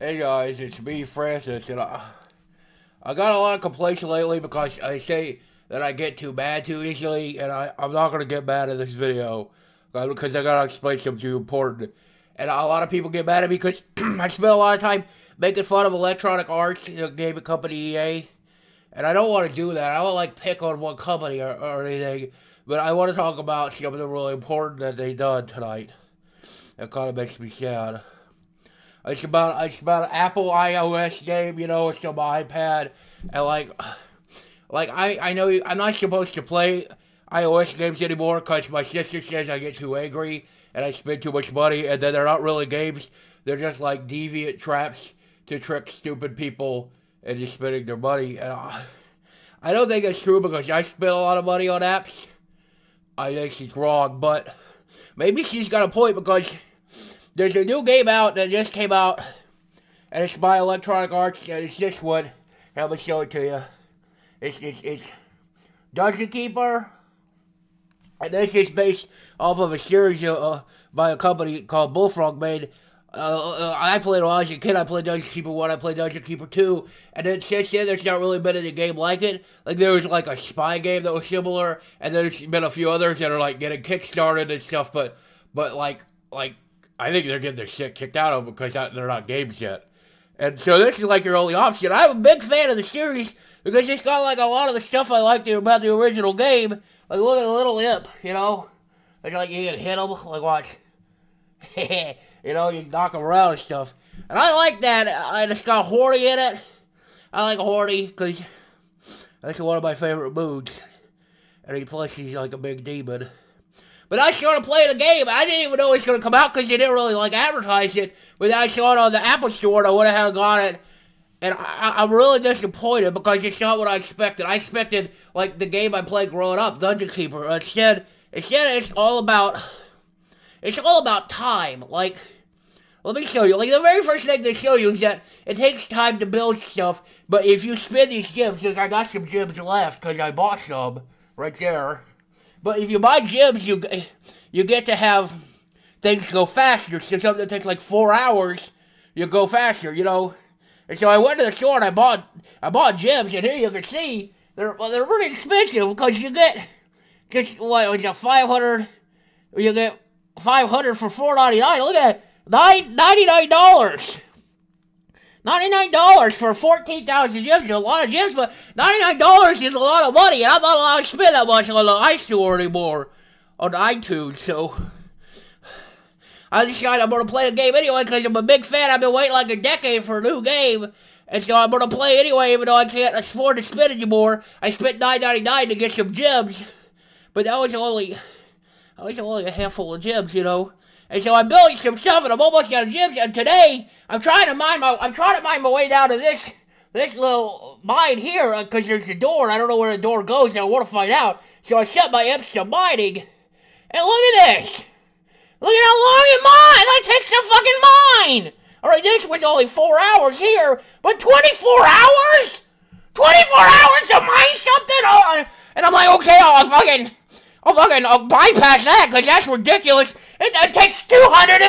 Hey guys, it's me, Francis, and I, I got a lot of complaints lately because I say that I get too mad too easily, and I, I'm not going to get mad in this video uh, because I got to explain something important. And a lot of people get mad at me because I spend a lot of time making fun of Electronic Arts, the gaming company EA, and I don't want to do that. I don't like pick on one company or, or anything, but I want to talk about something really important that they done tonight. That kind of makes me sad. It's about it's about an Apple iOS game, you know, it's on my iPad, and like, like I I know I'm not supposed to play iOS games anymore because my sister says I get too angry and I spend too much money, and then they're not really games; they're just like deviant traps to trick stupid people into spending their money. And I, I don't think it's true because I spend a lot of money on apps. I think she's wrong, but maybe she's got a point because there's a new game out that just came out, and it's by Electronic Arts, and it's this one. I'm gonna show it to you. It's it's it's Dungeon Keeper, and this is based off of a series uh, by a company called Bullfrog made. Uh, uh, I played when I was a kid. I played Dungeon Keeper 1, I played Dungeon Keeper 2, and then since then, there's not really been any game like it. Like, there was like a spy game that was similar, and there's been a few others that are like getting kickstarted and stuff, but, but like, like, I think they're getting their shit kicked out of them because they're not games yet. And so this is like your only option. I'm a big fan of the series because it's got like a lot of the stuff I liked about the original game. Like look at the little imp, you know? It's like you can hit them, like watch. you know, you knock them around and stuff. And I like that, and it's got Horny in it. I like Horny because that's one of my favorite moods. And he plus he's like a big demon. But I started playing the game. I didn't even know it was going to come out because they didn't really like advertise it. But I saw it on the Apple Store, and I ahead and got it. And I, am really disappointed because it's not what I expected. I expected like the game I played growing up, Dungeon Keeper. Instead, instead it's all about it's all about time. Like, let me show you. Like the very first thing they show you is that it takes time to build stuff. But if you spend these gems, like I got some gems left because I bought some right there. But if you buy gems, you you get to have things go faster. So something that takes like four hours, you go faster. You know. And so I went to the store and I bought I bought gems, and here you can see they're well, they're really expensive because you get just what was it five hundred? You get five hundred for four ninety nine. Look at that, nine ninety nine dollars. $99 for 14,000 gems is a lot of gems, but $99 is a lot of money, and I'm not allowed to spend that much on the iStore anymore on iTunes, so I decided I'm going to play the game anyway because I'm a big fan. I've been waiting like a decade for a new game, and so I'm going to play anyway even though I can't afford to spend anymore. I spent $9.99 to get some gems, but that was only, that was only a handful of gems, you know. And so I'm building some stuff, and I'm almost out of gems. And today, I'm trying to mine my, I'm trying to mine my way down to this, this little mine here, because uh, there's a door, and I don't know where the door goes, and I want to find out. So I set my imps to mining, and look at this! Look at how long it mine! That takes a fucking mine! Alright, this was only four hours here, but 24 hours? 24 hours to mine something? Oh, and I'm like, okay, I'll fucking, I'll fucking I'll bypass that, because that's ridiculous. It, it takes 247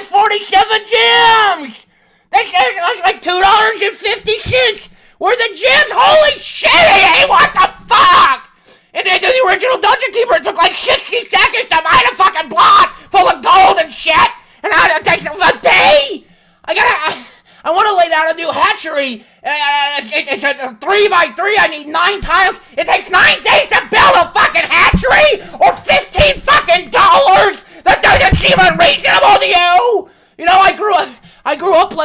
gems! That's, that's like $2.50 worth of gems! Holy shit! Hey, what the fuck? And then the original Dungeon Keeper, took like 60 seconds to mine a fucking block full of gold and shit! And now it takes a day! I gotta... I, I want to lay down a new hatchery. Uh, it's a three by three. I need nine tiles. It takes nine days to build a fucking hatchery, or fifteen fucking dollars. That doesn't seem unreasonable to you. You know, I grew up. I grew up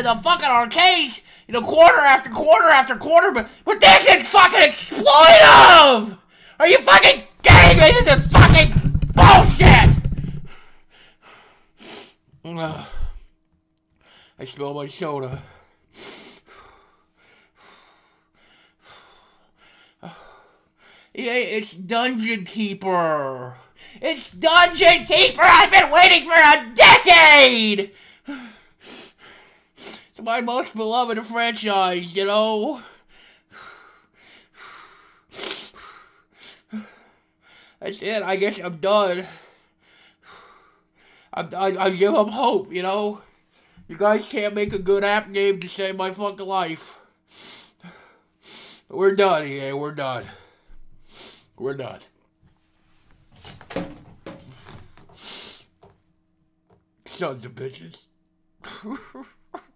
in the fucking arcades. You know, quarter after quarter after quarter. But but this is fucking exploitive. Are you fucking kidding me? This is fucking bullshit. I smell my soda. Yeah, it's Dungeon Keeper. It's Dungeon Keeper! I've been waiting for a decade! It's my most beloved franchise, you know? That's it. I guess I'm done. I, I, I give up hope, you know? You guys can't make a good app game to save my fucking life. We're done, EA. We're done. We're done. Sons of bitches.